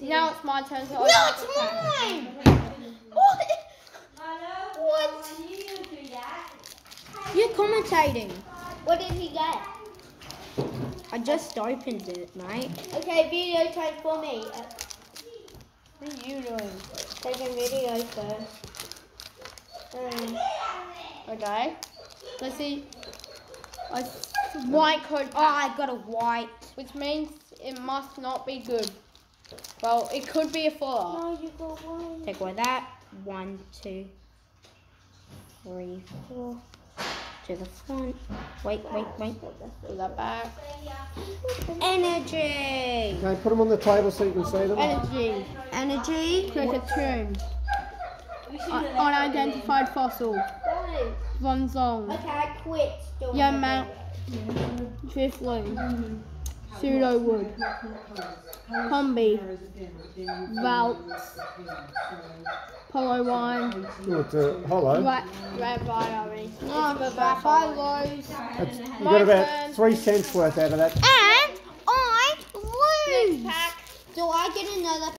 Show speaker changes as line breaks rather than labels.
Now it's my turn to
No, it's mine! What? What?
You're commentating.
What did he get?
I just opened it, mate.
Okay, video time for me.
What are you doing?
Taking video first. Um,
Okay. Let's see. A white code. Oh, I got a white, which means it must not be good. Well, it could be a fuller.
no, you got one.
Take away that. One, two, three, four. To the front. Wait, wait, wait. Put that back. Energy.
Okay, put them on the table so you can see them.
Energy. Energy. Click a tomb. Unidentified fossil.
Guys,
Bronzong.
Okay, I quit. Still
Yeah, Mount. Fifthly. Pseudo wood. Combee. Valts. Polo wine.
Oh, it's a hollow.
Rat, rat battery. No, but graphite lows.
It's, you got about
turn.
three cents worth out of that.
And I lose. Do I get another